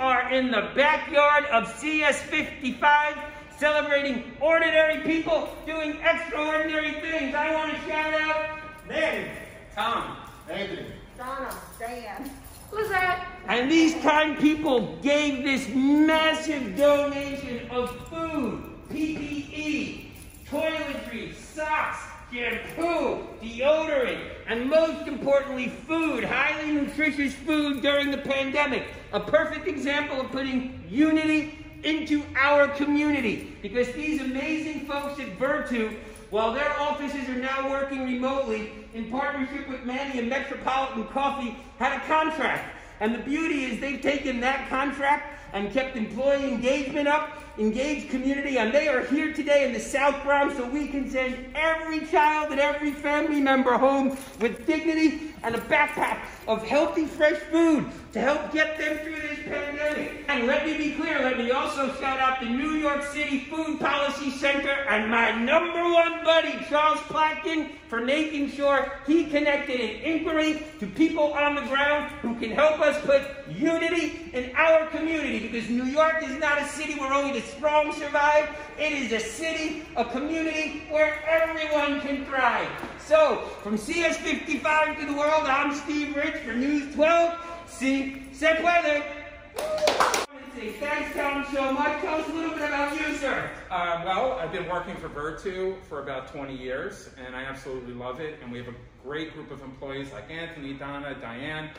are in the backyard of CS55 celebrating ordinary people doing extraordinary things. I want to shout out Manny, Tom, Anthony. Donna, Diane. Lizette. And these kind people gave this massive donation of food, PPE, toiletries, socks, shampoo, deodorant, and most importantly, food, highly nutritious food during the pandemic. A perfect example of putting unity into our community because these amazing folks at Virtu, while their offices are now working remotely in partnership with Manny and Metropolitan Coffee, had a contract. And the beauty is they've taken that contract and kept employee engagement up, engaged community, and they are here today in the South Bronx so we can send every child and every family member home with dignity and a backpack of healthy, fresh food to help get them through this pandemic. And let me be clear, let me also shout out the New York City Food Policy Center and my number one buddy, Charles Platkin, for making sure he connected an inquiry to people on the ground who can help us put unity in our community because New York is not a city where only the strong survive. It is a city, a community where everyone can thrive. So, from CS55 to the world, I'm Steve Ritz for News 12. See, se puede. Thanks, Tom, so much. Tell us a little bit about you, sir. Uh, well, I've been working for Virtu for about 20 years, and I absolutely love it. And we have a great group of employees like Anthony, Donna, Diane,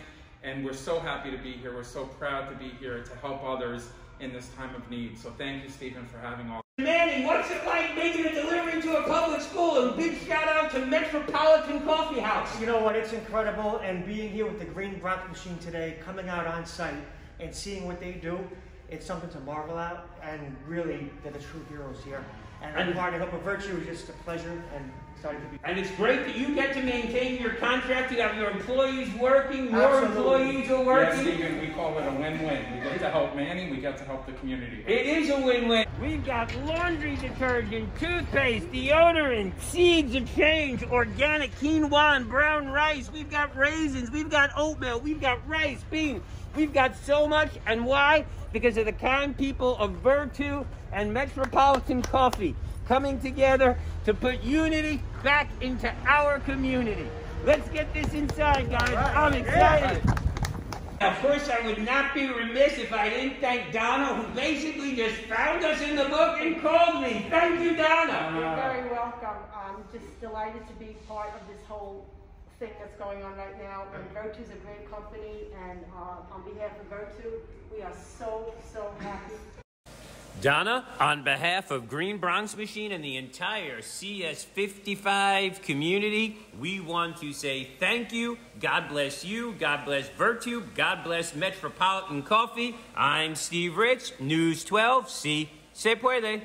and we're so happy to be here. We're so proud to be here to help others in this time of need. So thank you, Stephen, for having all. Manny, what's it like making a delivery to a public school? And big shout out to Metropolitan Coffee House. You know what? It's incredible, and being here with the Green Bronx machine today, coming out on site and seeing what they do, it's something to marvel at. And really, they're the true heroes here. And I'm And- partnering up with Virtu is just a pleasure and excited to be. And it's great that you get to maintain your contract. You have your employees working, more Absolutely. employees are working. Yes, working. Stephen, we call it a win-win. We get to help Manny, we get to help the community. It is a win-win. We've got laundry detergent, toothpaste, deodorant, seeds of change, organic quinoa and brown rice. We've got raisins, we've got oatmeal, we've got rice, beans. We've got so much. And why? Because of the kind people of Virtu and Metropolitan Coffee coming together to put unity back into our community. Let's get this inside, guys. I'm excited. Now, first, I would not be remiss if I didn't thank Donna, who basically just found us in the book and called me. Thank you, Donna. You're very welcome. I'm just delighted to be part of this whole thing that's going on right now. And Virtu's a great company, and uh, on behalf of Virtu, we are so, so happy. Donna, on behalf of Green Bronx Machine and the entire CS55 community, we want to say thank you. God bless you. God bless Virtu. God bless Metropolitan Coffee. I'm Steve Ritz, News 12. See, se puede.